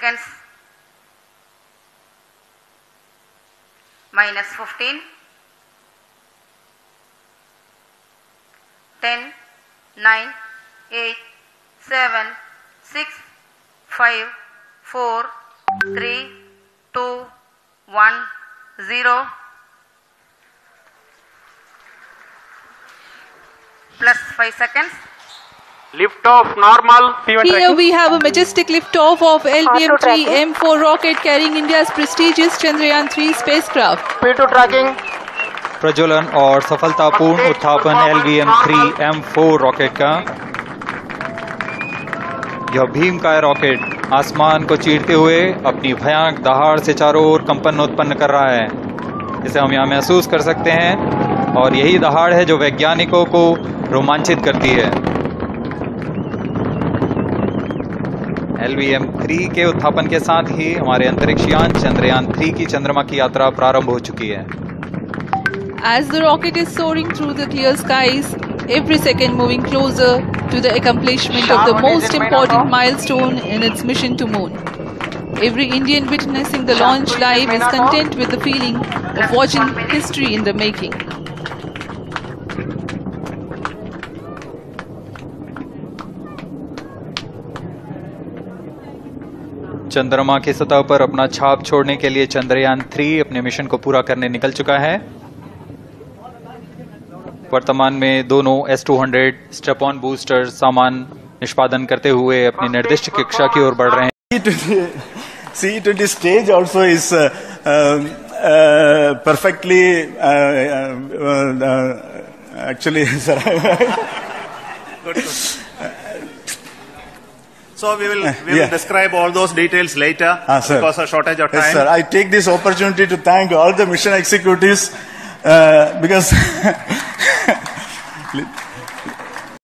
seconds. Minus 15. 10, 9, 8, 7, 6, 5, 4, 3, 2, 1, 0. Plus 5 seconds. Lift off normal. P1 Here tracking. we have a majestic liftoff of LVM-3 M4 rocket carrying India's prestigious Chandrayaan-3 spacecraft. P2 tracking. प्रज्वलन और सफलतापूर्ण उत्थापन L V M three M four rocket का यह भीम का rocket आसमान को चीरते हुए अपनी भयानक दहाड़ से चारों ओर कंपन उत्पन्न कर रहा है इसे हम यहाँ महसूस कर सकते हैं और यही दहाड़ है जो वैज्ञानिकों को रोमांचित करती है एल वी एम थ्री के उत्थापन के साथ ही हमारे अंतरिक्ष यान चंद्रयान थ्री की चंद्रमा की यात्रा प्रारंभ हो चुकी है As the rocket is soaring through the clear skies, every second moving closer to the accomplishment of the most important milestone in its mission to moon. Every Indian witnessing the launch live is content with the feeling of watching history in the making. चंद्रमा की सतह पर अपना छाप छोड़ने के लिए Chandrayaan three अपने मिशन को पूरा करने निकल चुका है। वर्तमान में दोनों S two hundred strap on booster सामान निष्पादन करते हुए अपनी निर्दिष्ट कक्षा की ओर बढ़ रहे हैं। C20 stage also is uh, um, uh, perfectly So we will we will describe all those details later Ah, sir. because of shortage of time. yes sir I take this opportunity to thank all the mission executives uh, because